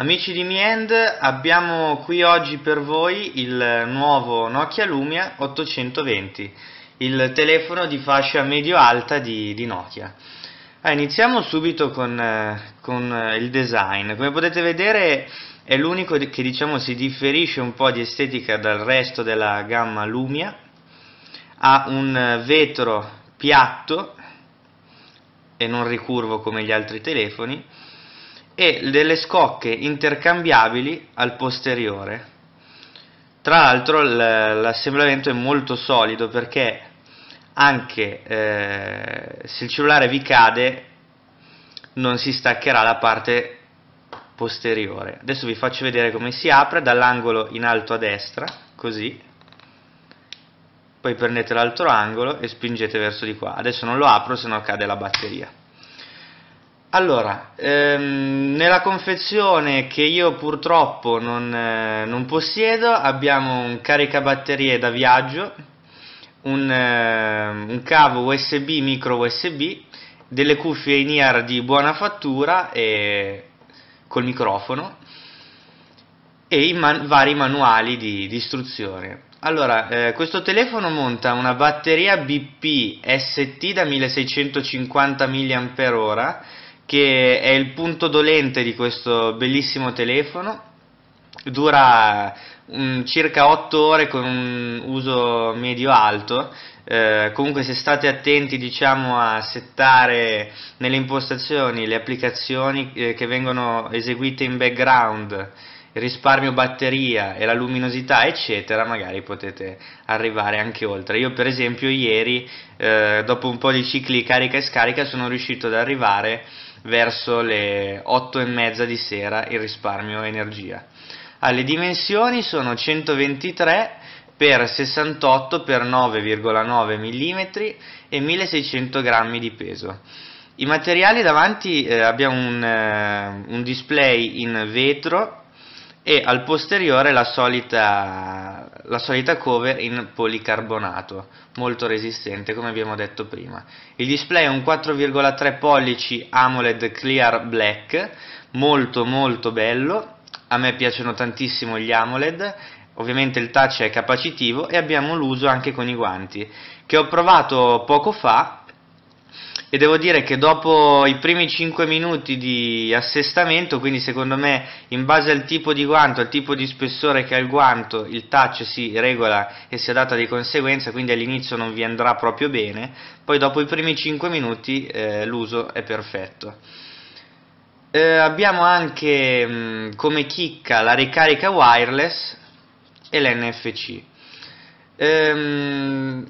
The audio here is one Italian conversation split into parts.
Amici di Miend, abbiamo qui oggi per voi il nuovo Nokia Lumia 820, il telefono di fascia medio-alta di, di Nokia. Ah, iniziamo subito con, eh, con, eh, il design. Come potete vedere è l'unico che diciamo, si differisce un po' di estetica dal resto della gamma Lumia. Ha un vetro piatto e non ricurvo come gli altri telefoni e delle scocche intercambiabili al posteriore. Tra l'altro l'assemblamento è molto solido perché anche eh, se il cellulare vi cade non si staccherà la parte posteriore. Adesso vi faccio vedere come si apre dall'angolo in alto a destra, così. Poi prendete l'altro angolo e spingete verso di qua. Adesso non lo apro se no cade la batteria. Allora, ehm, nella confezione che io purtroppo non, eh, non, possiedo abbiamo un caricabatterie da viaggio, un, eh, un, cavo USB, micro USB, delle cuffie in ear di buona fattura e col microfono e i man vari manuali di, di istruzione. Allora, eh, questo telefono monta una batteria BP ST da 1650 mAh che è il punto dolente di questo bellissimo telefono, dura um, circa 8 ore con un uso medio-alto, eh, comunque se state attenti diciamo, a settare nelle impostazioni le applicazioni eh, che vengono eseguite in background, il risparmio batteria e la luminosità eccetera magari potete arrivare anche oltre. Io per esempio ieri eh, dopo un po' di cicli carica e scarica sono riuscito ad arrivare verso le 8 e mezza di sera il risparmio energia. Le dimensioni sono 123 per 68 per 9,9 mm e 1600 grammi di peso. I materiali davanti eh, abbiamo un, eh, un display in vetro e al posteriore la solita, la solita cover in policarbonato, molto resistente come abbiamo detto prima. Il display è un 4,3 pollici AMOLED Clear Black, molto molto bello, a me piacciono tantissimo gli AMOLED, ovviamente il touch è capacitivo e abbiamo l'uso anche con i guanti, che ho provato poco fa e devo dire che dopo i primi 5 minuti di assestamento, quindi secondo me in base al tipo di guanto, al tipo di spessore che ha il guanto, il touch si regola e si adatta di conseguenza, quindi all'inizio non vi andrà proprio bene, poi dopo i primi 5 minuti eh, l'uso è perfetto. Eh, abbiamo anche mh, mm, come chicca la ricarica wireless e l'NFC. Ehm,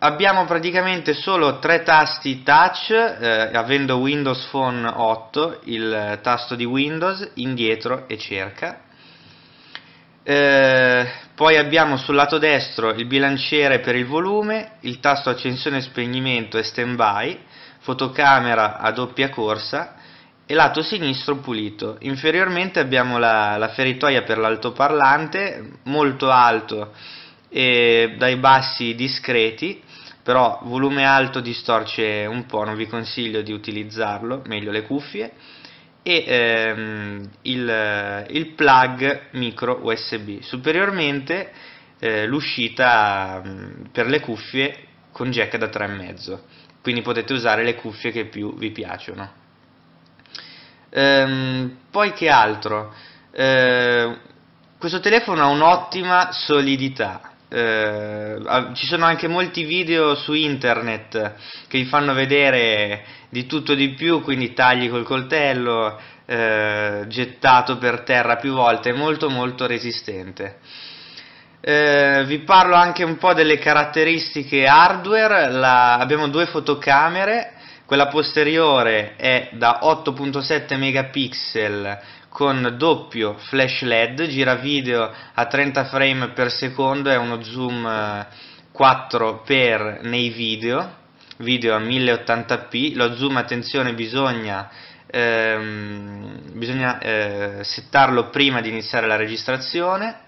abbiamo praticamente solo tre tasti touch eh, avendo Windows Phone 8 il tasto di Windows indietro e cerca. Eh, poi abbiamo sul lato destro il bilanciere per il volume il tasto accensione e spegnimento e stand by fotocamera a doppia corsa e lato sinistro pulito. Inferiormente abbiamo la, la feritoia per l'altoparlante molto alto e dai bassi discreti però volume alto distorce un po', non vi consiglio di utilizzarlo, meglio le cuffie e ehm, il, il, plug micro USB. Superiormente eh, l'uscita per le cuffie con jack da 3,5, quindi potete usare le cuffie che più vi piacciono. Ehm, poi che altro? Eh, questo telefono ha un'ottima solidità, eh, ci sono anche molti video su internet che vi fanno vedere di tutto di più, quindi tagli col coltello, eh, gettato per terra più volte, molto molto resistente. Eh, vi parlo anche un po' delle caratteristiche hardware, La, abbiamo due fotocamere, quella posteriore è da 8.7 megapixel con doppio flash LED, gira video a 30 frame per secondo e uno zoom 4 eh, nei video, video a 1080p, lo zoom attenzione bisogna, ehm, bisogna eh, settarlo prima di iniziare la registrazione,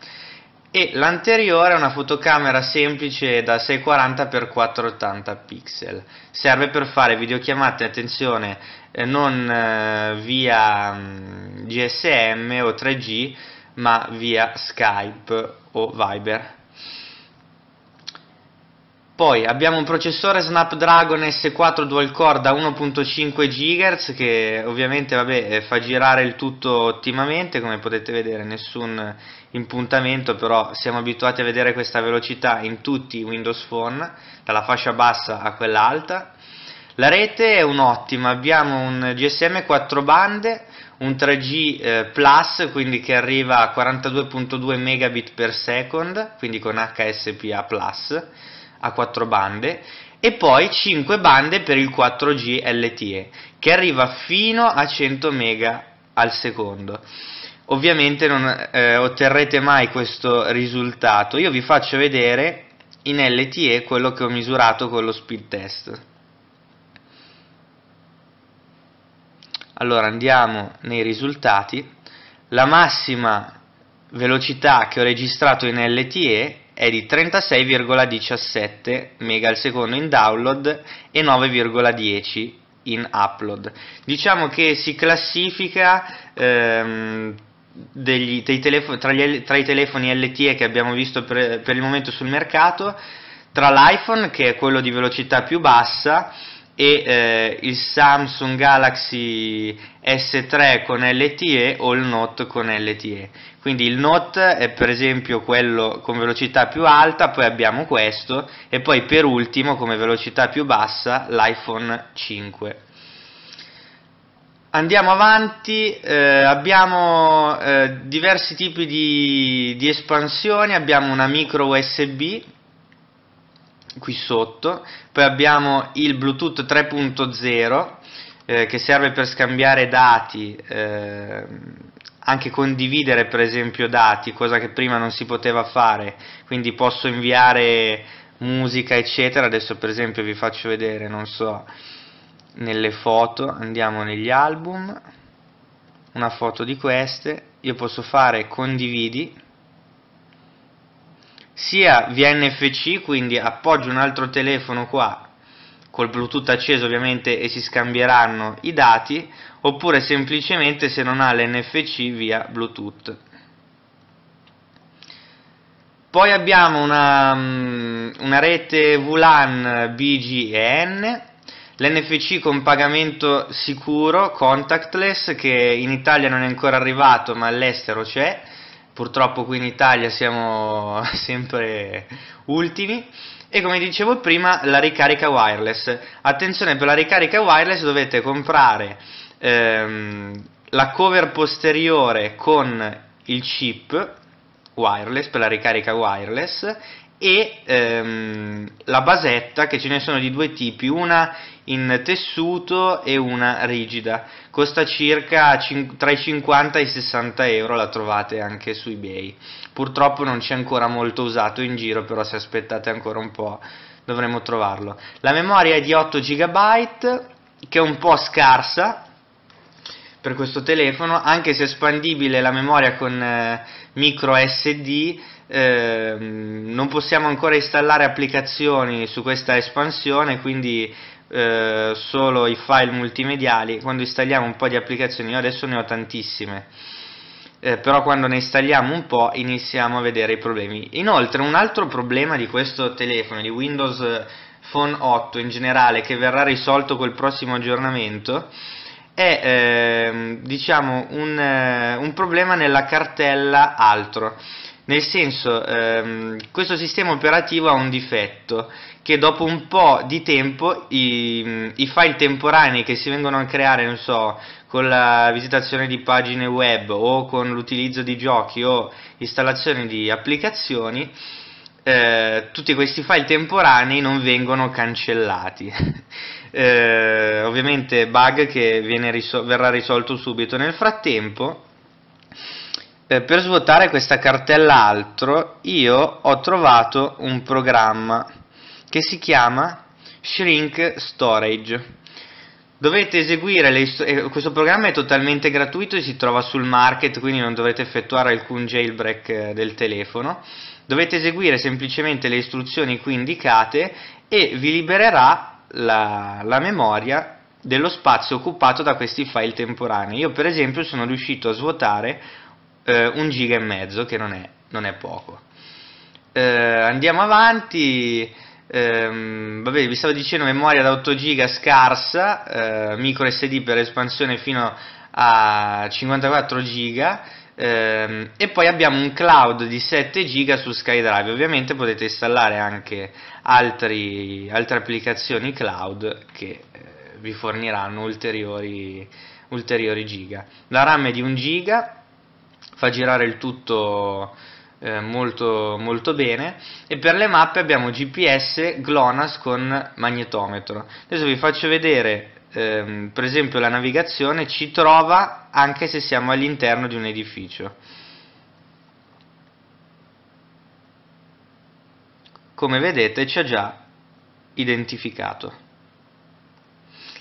e l'anteriore è una fotocamera semplice da 640x480 pixel. Serve per fare videochiamate, attenzione, non eh, via mh, mm, GSM o 3G, ma via Skype o Viber. Poi abbiamo un processore Snapdragon S4 dual core da 1.5 GHz che ovviamente vabbè, eh, fa girare il tutto ottimamente, come potete vedere nessun impuntamento, però siamo abituati a vedere questa velocità in tutti i Windows Phone, dalla fascia bassa a quella alta. La rete è un'ottima, abbiamo un GSM 4 bande, un 3G eh, Plus, quindi che arriva a 42.2 megabit per second, quindi con HSPA Plus a 4 bande e poi 5 bande per il 4G LTE che arriva fino a 100 mega al secondo. Ovviamente non eh, otterrete mai questo risultato. Io vi faccio vedere in LTE quello che ho misurato con lo speed test. Allora andiamo nei risultati. La massima velocità che ho registrato in LTE è di 36,17 MB al secondo in download e 9,10 in upload. Diciamo che si classifica ehm, degli, tra, gli, tra, i telefoni LTE che abbiamo visto per, per il momento sul mercato, tra l'iPhone che è quello di velocità più bassa e eh, il Samsung Galaxy S3 con LTE o il Note con LTE. Quindi il Note è per esempio quello con velocità più alta, poi abbiamo questo e poi per ultimo come velocità più bassa l'iPhone 5. Andiamo avanti, eh, abbiamo eh, diversi tipi di, di espansioni, abbiamo una micro USB qui sotto, poi abbiamo il Bluetooth 3.0 eh, che serve per scambiare dati, eh, anche condividere per esempio dati, cosa che prima non si poteva fare, quindi posso inviare musica eccetera, adesso per esempio vi faccio vedere, non so, nelle foto, andiamo negli album, una foto di queste, io posso fare condividi, sia via NFC, quindi appoggio un altro telefono qua col Bluetooth acceso ovviamente e si scambieranno i dati, oppure semplicemente se non ha l'NFC via Bluetooth. Poi abbiamo una, mm, una rete VLAN BGN, l'NFC con pagamento sicuro, contactless, che in Italia non è ancora arrivato ma all'estero c'è, purtroppo qui in Italia siamo sempre ultimi. E come dicevo prima la ricarica wireless. Attenzione per la ricarica wireless dovete comprare ehm, la cover posteriore con il chip wireless per la ricarica wireless e ehm, la basetta che ce ne sono di due tipi, una in tessuto e una rigida, costa circa tra i 50 e i 60 euro, la trovate anche su eBay. Purtroppo non c'è ancora molto usato in giro, però se aspettate ancora un po' dovremo trovarlo. La memoria è di 8 GB, che è un po' scarsa, per questo telefono, anche se espandibile la memoria con eh, micro SD, eh, non possiamo ancora installare applicazioni su questa espansione, quindi eh, solo i file multimediali. Quando installiamo un po' di applicazioni, io adesso ne ho tantissime, eh, però quando ne installiamo un po' iniziamo a vedere i problemi. Inoltre un altro problema di questo telefono, di Windows Phone 8 in generale, che verrà risolto col prossimo aggiornamento, è eh, diciamo un, eh, un, problema nella cartella altro nel senso ehm, questo sistema operativo ha un difetto che dopo un po' di tempo i, i file temporanei che si vengono a creare non so con la visitazione di pagine web o con l'utilizzo di giochi o installazione di applicazioni eh, tutti questi file temporanei non vengono cancellati eh, ovviamente bug che risol verrà risolto subito. Nel frattempo, eh, per svuotare questa cartella altro, io ho trovato un programma che si chiama Shrink Storage. Dovete eseguire le eh, questo programma è totalmente gratuito e si trova sul market, quindi non dovrete effettuare alcun jailbreak eh, del telefono. Dovete eseguire semplicemente le istruzioni qui indicate e vi libererà la, la memoria dello spazio occupato da questi file temporanei. Io per esempio sono riuscito a svuotare eh, un giga e mezzo, che non è, non è poco. Eh, andiamo avanti, eh, vabbè, vi stavo dicendo memoria da 8 giga scarsa, eh, micro SD per espansione fino a 54 giga, ehm, e poi abbiamo un cloud di 7 giga su SkyDrive, ovviamente potete installare anche altri, altre applicazioni cloud che eh, vi forniranno ulteriori, ulteriori giga. La RAM è di 1 giga, fa girare il tutto eh, molto, molto bene e per le mappe abbiamo GPS, GLONASS con magnetometro. Adesso vi faccio vedere ehm, per esempio la navigazione ci trova anche se siamo all'interno di un edificio. Come vedete ci ha già identificato.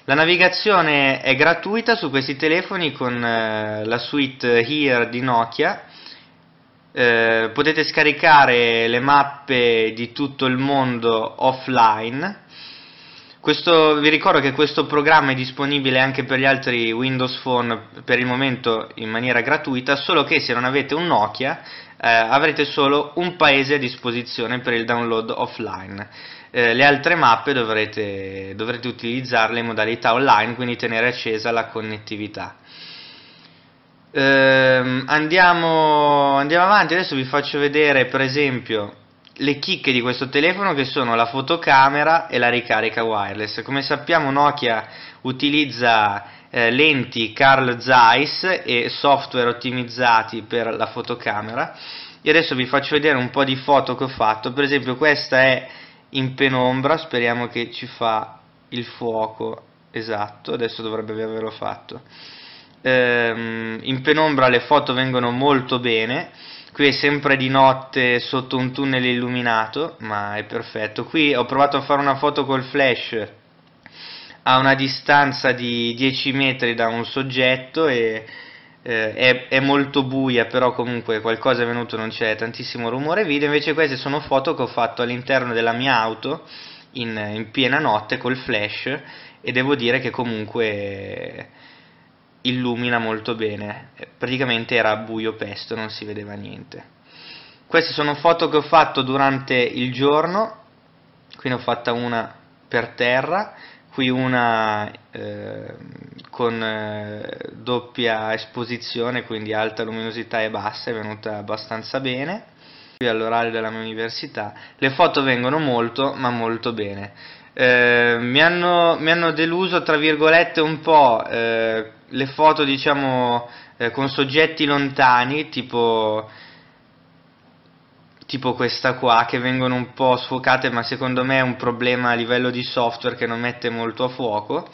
La navigazione è gratuita su questi telefoni con eh, la suite Here di Nokia. Eh, potete scaricare le mappe di tutto il mondo offline. Questo, vi ricordo che questo programma è disponibile anche per gli altri Windows Phone per il momento in maniera gratuita, solo che se non avete un Nokia eh, avrete solo un paese a disposizione per il download offline eh, le altre mappe dovrete, dovrete utilizzarle in modalità online, quindi tenere accesa la connettività. Eh, andiamo, andiamo avanti, adesso vi faccio vedere per esempio le chicche di questo telefono che sono la fotocamera e la ricarica wireless. Come sappiamo Nokia utilizza eh, lenti Carl Zeiss e software ottimizzati per la fotocamera. E adesso vi faccio vedere un po' di foto che ho fatto. Per esempio questa è in penombra, speriamo che ci fa il fuoco esatto, adesso dovrebbe averlo fatto. Ehm, in penombra le foto vengono molto bene, qui è sempre di notte sotto un tunnel illuminato, ma è perfetto. Qui ho provato a fare una foto col flash a una distanza di 10 metri da un soggetto e eh, è, è, molto buia, però comunque qualcosa è venuto, non c'è tantissimo rumore video, invece queste sono foto che ho fatto all'interno della mia auto in, in piena notte col flash e devo dire che comunque illumina molto bene, praticamente era buio pesto, non si vedeva niente. Queste sono foto che ho fatto durante il giorno, qui ne ho fatta una per terra, qui una eh, con eh, doppia esposizione, quindi alta luminosità e bassa, è venuta abbastanza bene, qui all'orario della mia università, le foto vengono molto ma molto bene. Eh, mi, hanno, mi, hanno, deluso tra virgolette un po' eh, le foto diciamo eh, con soggetti lontani tipo tipo questa qua che vengono un po' sfocate ma secondo me è un problema a livello di software che non mette molto a fuoco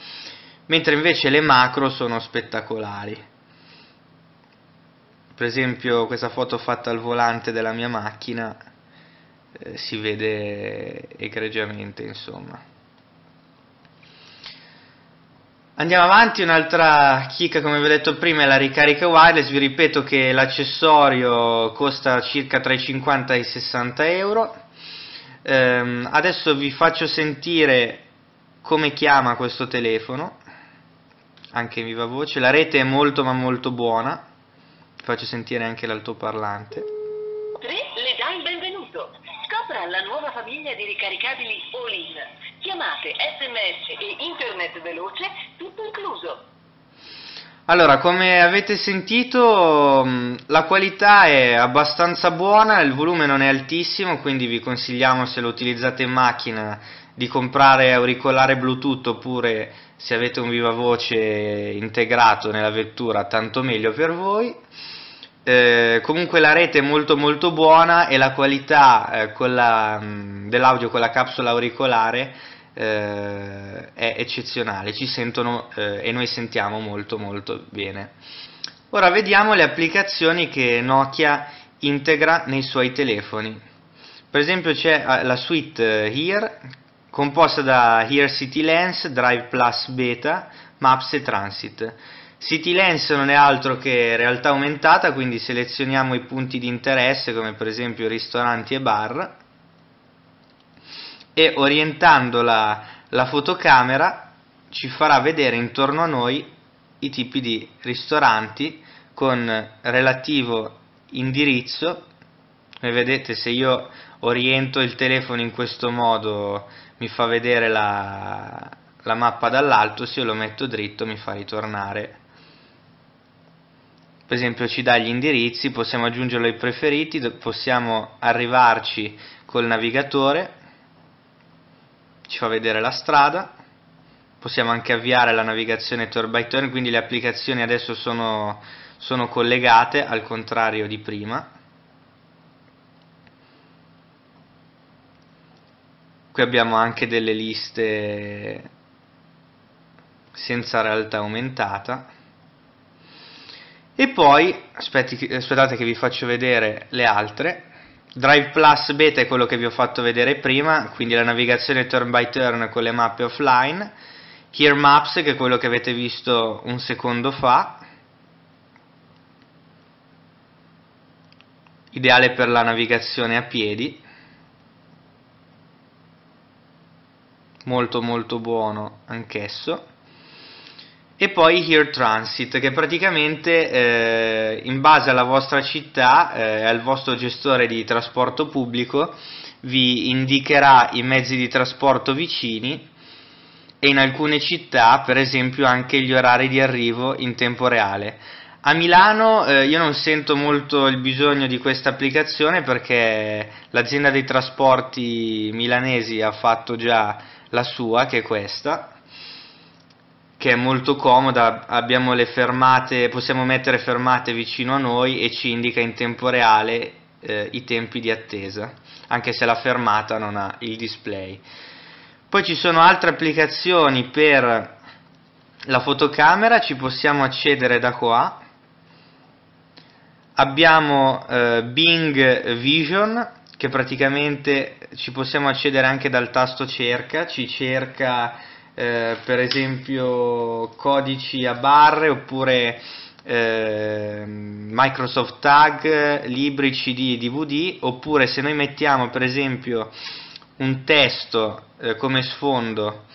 mentre invece le macro sono spettacolari. Per esempio questa foto fatta al volante della mia macchina eh, si vede egregiamente insomma Andiamo avanti, un'altra chicca come vi ho detto prima è la ricarica wireless, vi ripeto che l'accessorio costa circa tra i 50 e i 60 euro. Ehm, adesso vi faccio sentire come chiama questo telefono, anche in viva voce, la rete è molto ma molto buona, vi faccio sentire anche l'altoparlante. 3 le dà il benvenuto, scopra la nuova famiglia di ricaricabili all-in chiamate, sms e internet veloce, tutto incluso. Allora, come avete sentito, mm, la qualità è abbastanza buona, il volume non è altissimo, quindi vi consigliamo se lo utilizzate in macchina di comprare auricolare Bluetooth oppure se avete un viva voce integrato nella vettura, tanto meglio per voi. Eh, comunque la rete è molto molto buona e la qualità eh, mm, dell'audio con la capsula auricolare eh, è eccezionale, ci sentono eh, e noi sentiamo molto molto bene. Ora vediamo le applicazioni che Nokia integra nei suoi telefoni. Per esempio c'è eh, la suite Here, composta da Here City Lens, Drive Plus Beta, Maps e Transit. City Lens non è altro che realtà aumentata, quindi selezioniamo i punti di interesse come per esempio ristoranti e bar. E orientando la, la fotocamera ci farà vedere intorno a noi i tipi di ristoranti con relativo indirizzo. Come vedete se io oriento il telefono in questo modo mi fa vedere la, la mappa dall'alto se io lo metto dritto mi fa ritornare per esempio ci dà gli indirizzi possiamo aggiungerlo ai preferiti possiamo arrivarci col navigatore ci fa vedere la strada possiamo anche avviare la navigazione turn by turn quindi le applicazioni adesso sono, sono collegate al contrario di prima. Qui abbiamo anche delle liste senza realtà aumentata e poi aspetti, aspettate che vi faccio vedere le altre. Drive Plus Beta è quello che vi ho fatto vedere prima quindi la navigazione turn by turn con le mappe offline. Here Maps che è quello che avete visto un secondo fa. Ideale per la navigazione a piedi. Molto molto buono anch'esso e poi Here Transit che praticamente eh, in base alla vostra città e eh, al vostro gestore di trasporto pubblico vi indicherà i mezzi di trasporto vicini e in alcune città per esempio anche gli orari di arrivo in tempo reale. A Milano eh, io non sento molto il bisogno di questa applicazione perché l'azienda dei trasporti milanesi ha fatto già la sua che è questa che è molto comoda, abbiamo le fermate, possiamo mettere fermate vicino a noi e ci indica in tempo reale eh, i tempi di attesa, anche se la fermata non ha il display. Poi ci sono altre applicazioni per la fotocamera, ci possiamo accedere da qua. Abbiamo eh, Bing Vision, che praticamente ci possiamo accedere anche dal tasto cerca, ci cerca eh, per esempio codici a barre oppure eh, Microsoft Tag, libri, CD, DVD oppure se noi mettiamo per esempio un testo eh, come sfondo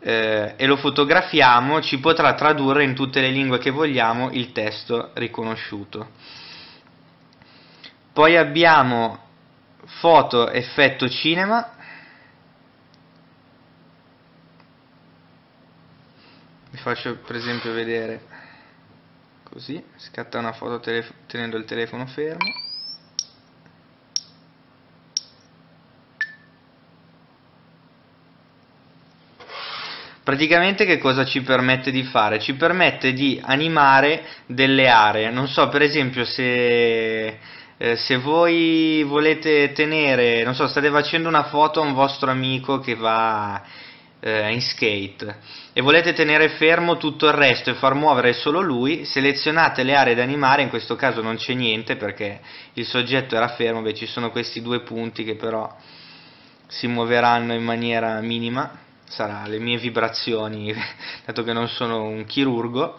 eh, e lo fotografiamo ci potrà tradurre in tutte le lingue che vogliamo il testo riconosciuto. Poi abbiamo foto effetto cinema faccio per esempio vedere così scatta una foto tenendo il telefono fermo praticamente che cosa ci permette di fare? ci permette di animare delle aree non so per esempio se eh, se voi volete tenere, non so, state facendo una foto a un vostro amico che va eh, in skate e volete tenere fermo tutto il resto e far muovere solo lui, selezionate le aree da animare, in questo caso non c'è niente perché il soggetto era fermo, beh ci sono questi due punti che però si muoveranno in maniera minima, sarà le mie vibrazioni, dato che non sono un chirurgo,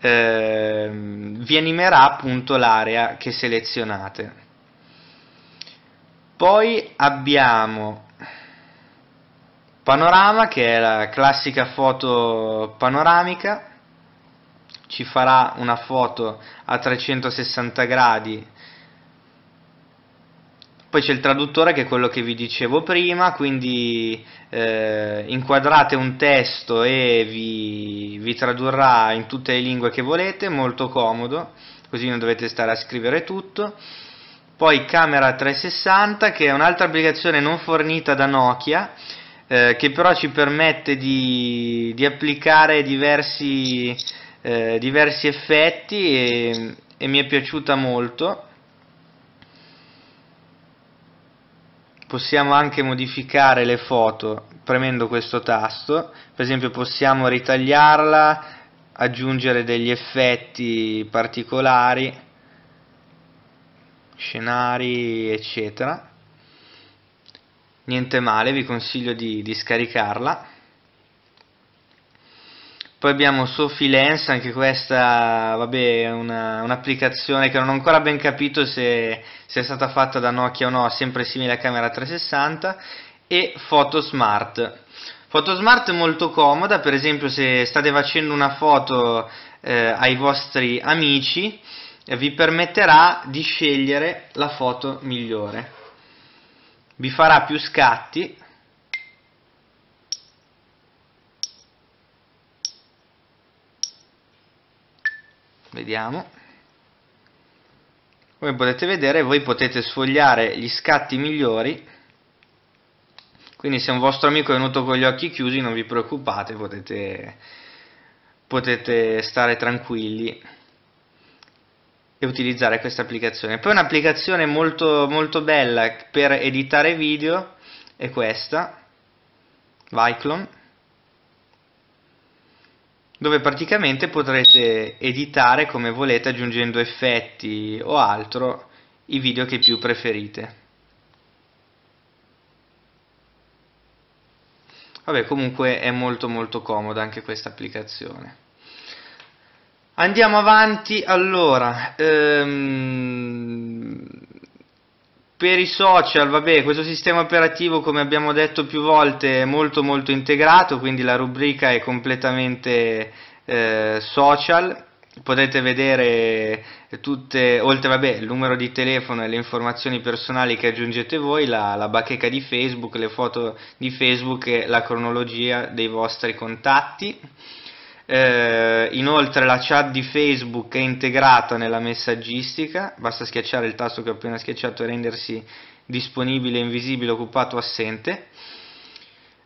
eh, vi animerà appunto l'area che selezionate. Poi abbiamo panorama che è la classica foto panoramica, ci farà una foto a 360 gradi poi c'è il traduttore che è quello che vi dicevo prima, quindi eh, inquadrate un testo e vi, vi tradurrà in tutte le lingue che volete, molto comodo, così non dovete stare a scrivere tutto. Poi Camera 360 che è un'altra applicazione non fornita da Nokia, eh, che però ci permette di, di applicare diversi, eh, diversi effetti e, e mi è piaciuta molto possiamo anche modificare le foto premendo questo tasto, per esempio possiamo ritagliarla, aggiungere degli effetti particolari, scenari eccetera. Niente male, vi consiglio di, di scaricarla. Poi abbiamo Sophie Lens, anche questa vabbè, è una, un'applicazione che non ho ancora ben capito se, se, è stata fatta da Nokia o no, sempre simile a Camera 360, e Photosmart. Photosmart è molto comoda, per esempio se state facendo una foto eh, ai vostri amici, vi permetterà di scegliere la foto migliore. Vi farà più scatti. Vediamo. Come potete vedere voi potete sfogliare gli scatti migliori. Quindi se un vostro amico è venuto con gli occhi chiusi non vi preoccupate potete, potete stare tranquilli e utilizzare questa applicazione poi un'applicazione molto, molto bella per editare video è questa Viclone dove praticamente potrete editare come volete aggiungendo effetti o altro i video che più preferite. Vabbè, comunque è molto molto comoda anche questa applicazione. Andiamo avanti, allora, ehm, per i social, vabbè, questo sistema operativo, come abbiamo detto più volte, è molto molto integrato, quindi la rubrica è completamente eh, social. Potete vedere tutte, oltre vabbè, il numero di telefono e le informazioni personali che aggiungete voi, la, la bacheca di Facebook, le foto di Facebook e la cronologia dei vostri contatti. Eh, inoltre la chat di Facebook è integrata nella messaggistica, basta schiacciare il tasto che ho appena schiacciato e rendersi disponibile, invisibile, occupato, assente.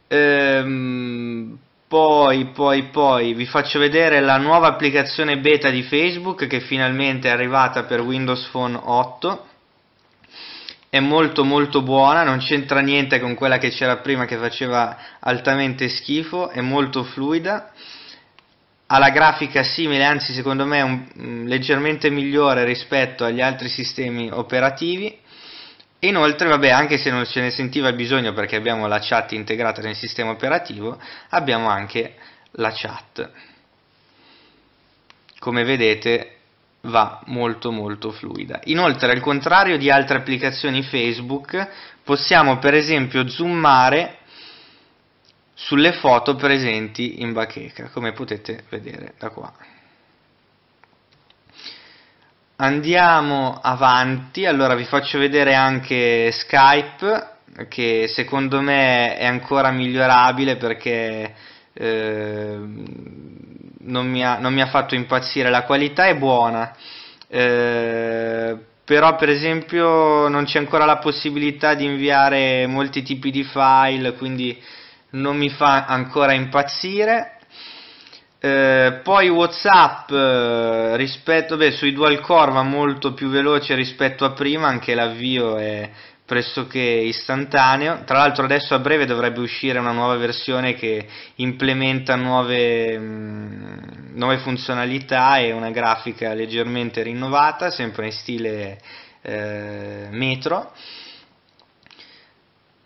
Ehm, poi, poi, poi vi faccio vedere la nuova applicazione beta di Facebook che finalmente è arrivata per Windows Phone 8. È molto molto buona, non c'entra niente con quella che c'era prima che faceva altamente schifo, è molto fluida ha la grafica simile, anzi secondo me un, um, leggermente migliore rispetto agli altri sistemi operativi. Inoltre, vabbè, anche se non ce ne sentiva bisogno perché abbiamo la chat integrata nel sistema operativo, abbiamo anche la chat. Come vedete va molto molto fluida. Inoltre, al contrario di altre applicazioni Facebook, possiamo per esempio zoomare sulle foto presenti in bacheca, come potete vedere da qua. Andiamo avanti, allora vi faccio vedere anche Skype, che secondo me è ancora migliorabile perché eh, non, mi ha, non, mi ha, fatto impazzire, la qualità è buona, eh, però per esempio non c'è ancora la possibilità di inviare molti tipi di file, quindi non mi fa ancora impazzire. Eh, poi Whatsapp eh, rispetto, beh, sui dual core va molto più veloce rispetto a prima, anche l'avvio è pressoché istantaneo. Tra l'altro adesso a breve dovrebbe uscire una nuova versione che implementa nuove, mh, nuove funzionalità e una grafica leggermente rinnovata, sempre in stile eh, metro.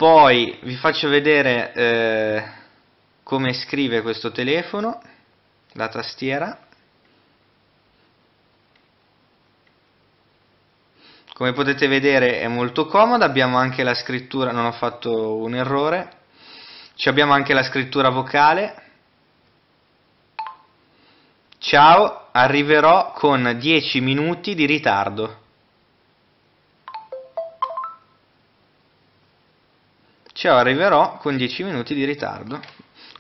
Poi vi faccio vedere eh, come scrive questo telefono, la tastiera. Come potete vedere è molto comoda, abbiamo anche la scrittura, non ho fatto un errore, ci abbiamo anche la scrittura vocale. Ciao, arriverò con 10 minuti di ritardo. Ciao, arriverò con 10 minuti di ritardo.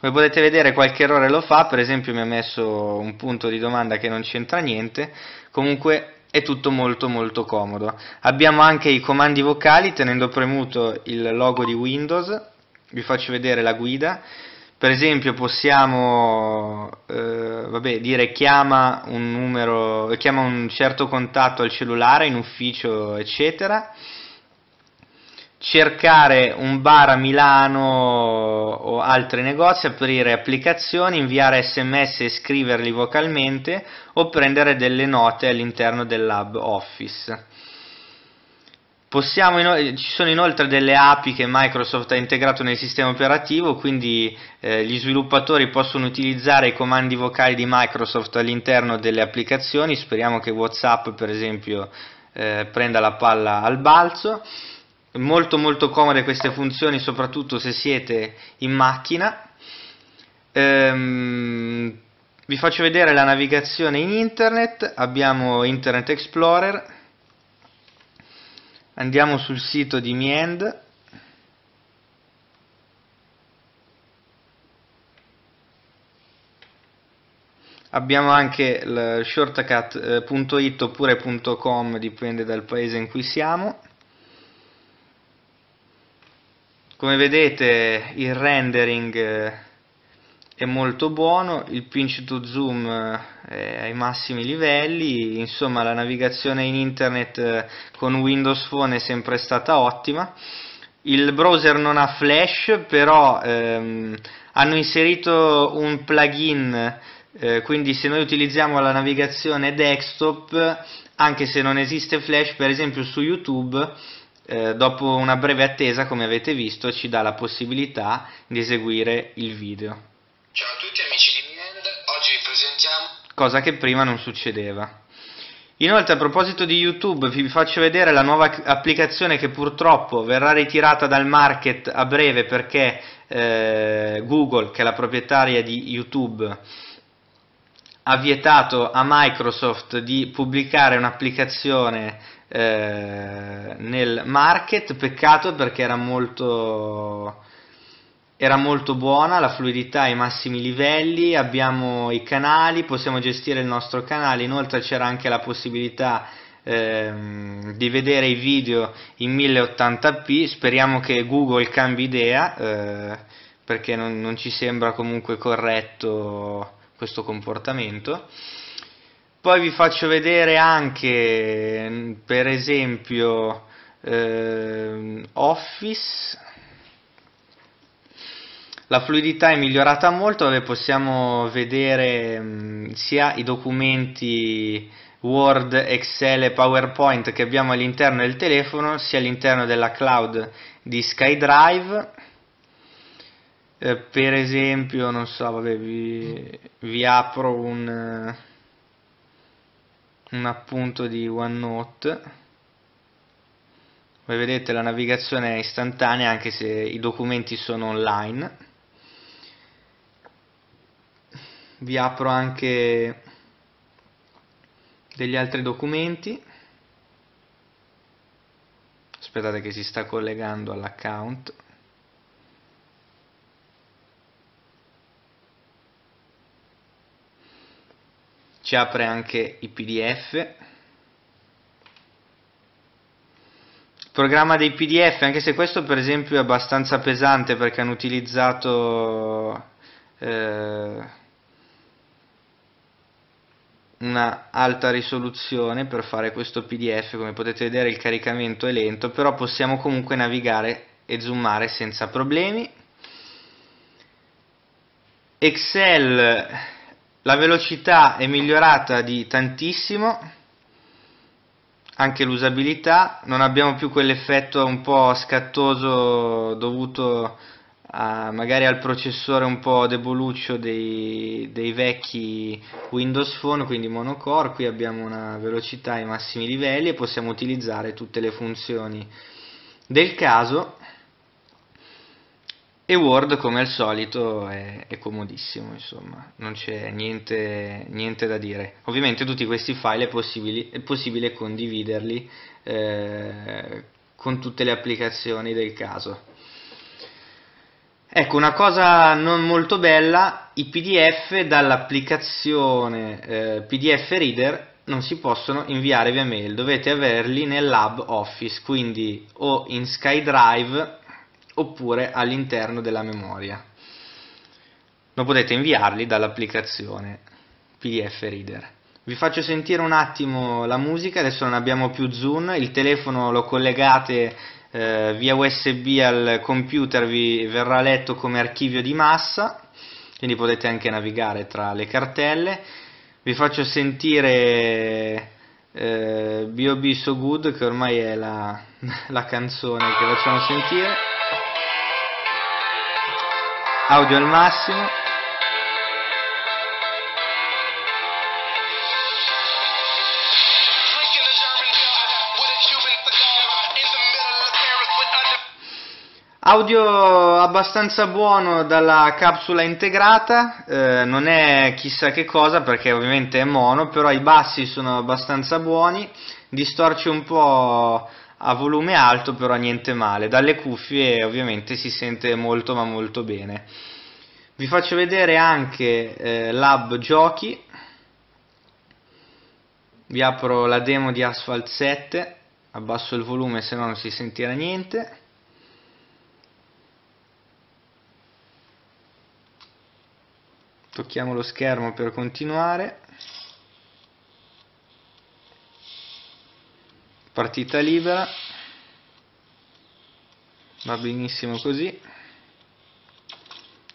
Come potete vedere qualche errore lo fa, per esempio mi ha messo un punto di domanda che non c'entra niente, comunque è tutto molto molto comodo. Abbiamo anche i comandi vocali tenendo premuto il logo di Windows, vi faccio vedere la guida, per esempio possiamo eh, vabbè, dire chiama un numero, chiama un certo contatto al cellulare in ufficio eccetera cercare un bar a Milano o altri negozi, aprire applicazioni, inviare sms e scriverli vocalmente o prendere delle note all'interno dell'hub Office. Possiamo, ci sono inoltre delle API che Microsoft ha integrato nel sistema operativo, quindi eh, gli sviluppatori possono utilizzare i comandi vocali di Microsoft all'interno delle applicazioni, speriamo che WhatsApp per esempio eh, prenda la palla al balzo. Molto molto comode queste funzioni, soprattutto se siete in macchina. Ehm, vi faccio vedere la navigazione in internet, abbiamo Internet Explorer Andiamo sul sito di Miend. Abbiamo anche il shortcut.it eh, oppure .com, dipende dal paese in cui siamo. Come vedete il rendering eh, è molto buono, il pinch to zoom eh, è ai massimi livelli, insomma la navigazione in internet eh, con Windows Phone è sempre stata ottima. Il browser non ha flash, però ehm, hanno inserito un plugin, eh, quindi se noi utilizziamo la navigazione desktop, anche se non esiste flash, per esempio su YouTube, eh, dopo una breve attesa, come avete visto, ci dà la possibilità di eseguire il video. Ciao a tutti amici di Miend, oggi vi presentiamo... Cosa che prima non succedeva. Inoltre a proposito di YouTube vi faccio vedere la nuova applicazione che purtroppo verrà ritirata dal market a breve perché eh, Google, che è la proprietaria di YouTube, ha vietato a Microsoft di pubblicare un'applicazione eh, nel market, peccato perché era molto era molto buona, la fluidità ai massimi livelli, abbiamo i canali, possiamo gestire il nostro canale, inoltre c'era anche la possibilità ehm, di vedere i video in 1080p, speriamo che Google cambi idea eh, perché non, non, ci sembra comunque corretto questo comportamento. Poi vi faccio vedere anche per esempio eh, Office. La fluidità è migliorata molto dove possiamo vedere mh, sia i documenti Word, Excel e PowerPoint che abbiamo all'interno del telefono sia all'interno della cloud di SkyDrive. Eh, per esempio non so vabbè vi, vi apro un, un appunto di OneNote. Come vedete la navigazione è istantanea anche se i documenti sono online. Vi apro anche degli altri documenti. Aspettate che si sta collegando all'account ci apre anche i pdf programma dei pdf anche se questo per esempio è abbastanza pesante perché hanno utilizzato eh, una alta risoluzione per fare questo pdf come potete vedere il caricamento è lento però possiamo comunque navigare e zoomare senza problemi. Excel la velocità è migliorata di tantissimo anche l'usabilità non abbiamo più quell'effetto un po' scattoso dovuto a, magari al processore un po' deboluccio dei, dei vecchi Windows Phone, quindi monocore, qui abbiamo una velocità ai massimi livelli e possiamo utilizzare tutte le funzioni del caso e Word come al solito è, è comodissimo insomma. Non c'è niente, niente, da dire. Ovviamente tutti questi file è, è possibile condividerli eh, con tutte le applicazioni del caso. Ecco, una cosa non molto bella, i PDF dall'applicazione eh, PDF Reader non si possono inviare via mail, dovete averli nell'hub Office, quindi o in SkyDrive oppure all'interno della memoria. Non potete inviarli dall'applicazione PDF Reader. Vi faccio sentire un attimo la musica, adesso non abbiamo più Zoom, il telefono lo collegate eh, via USB al computer vi verrà letto come archivio di massa, quindi potete anche navigare tra le cartelle. Vi faccio sentire eh. So Good che ormai è la, la canzone che facciamo sentire Paris with under. Audio abbastanza buono dalla capsula integrata, eh, non è chissà che cosa perché ovviamente è mono, però i bassi sono abbastanza buoni, distorce un po' a volume alto, però niente male. Dalle cuffie ovviamente si sente molto ma molto bene. Vi faccio vedere anche eh, l'hub giochi, vi apro la demo di Asphalt 7, abbasso il volume se no non si sentirà niente. Tocchiamo lo schermo per continuare. Partita libera. Va benissimo così.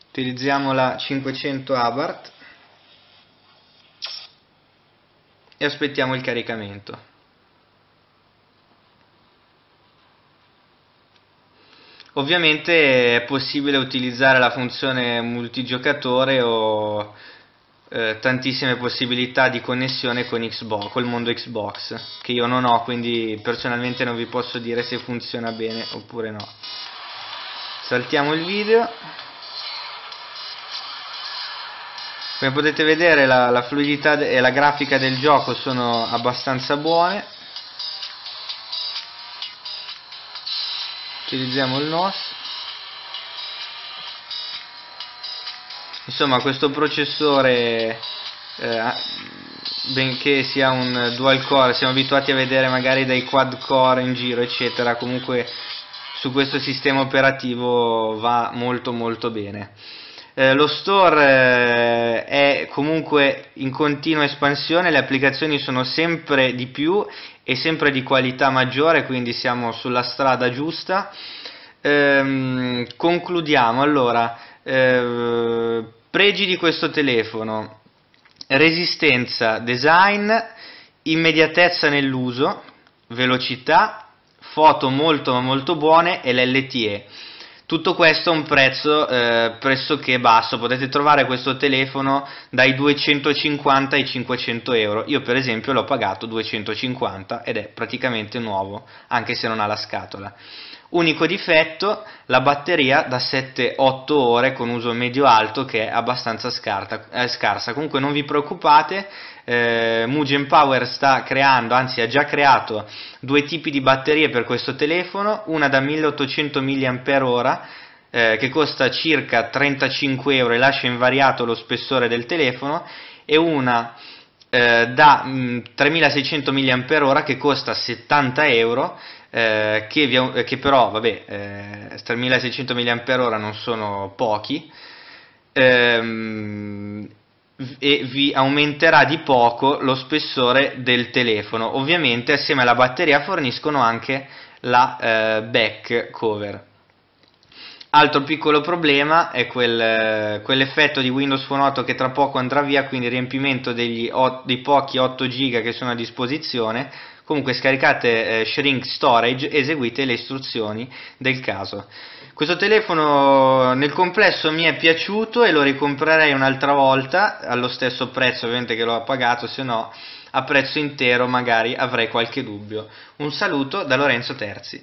Utilizziamo la 500 Abarth e aspettiamo il caricamento. Ovviamente è possibile utilizzare la funzione multigiocatore o eh, tantissime possibilità di connessione con Xbox, col mondo Xbox, che io non ho, quindi personalmente non vi posso dire se funziona bene oppure no. Saltiamo il video. Come potete vedere la, la fluidità e la grafica del gioco sono abbastanza buone. utilizziamo il NOS insomma questo processore eh, benché sia un dual core siamo abituati a vedere magari dei quad core in giro eccetera comunque su questo sistema operativo va molto molto bene eh, lo store eh, è comunque in continua espansione, le applicazioni sono sempre di più e sempre di qualità maggiore, quindi siamo sulla strada giusta. Ehm, concludiamo allora, eh, pregi di questo telefono, resistenza, design, immediatezza nell'uso, velocità, foto molto ma molto buone e l'LTE. Tutto questo a un prezzo eh, pressoché basso, potete trovare questo telefono dai 250 ai 500 euro, io per esempio l'ho pagato 250 ed è praticamente nuovo, anche se non ha la scatola. Unico difetto, la batteria da 7-8 ore con uso medio-alto che è abbastanza scarta, eh, scarsa. Comunque non vi preoccupate, eh, Mugen Power sta creando, anzi ha già creato due tipi di batterie per questo telefono, una da 1800 mAh eh, che costa circa 35 euro e lascia invariato lo spessore del telefono e una eh, da mh, 3600 mAh che costa 70 euro eh, che, vi, che, però vabbè eh, 3600 mAh non sono pochi ehm, e vi aumenterà di poco lo spessore del telefono ovviamente assieme alla batteria forniscono anche la eh, back cover Altro piccolo problema è quel, quell'effetto di Windows Phone 8 che tra poco andrà via, quindi riempimento degli, dei pochi 8 GB che sono a disposizione. Comunque scaricate eh, Shrink Storage, eseguite le istruzioni del caso. Questo telefono nel complesso mi è piaciuto e lo ricomprerei un'altra volta allo stesso prezzo ovviamente che l'ho pagato, se no a prezzo intero magari avrei qualche dubbio. Un saluto da Lorenzo Terzi.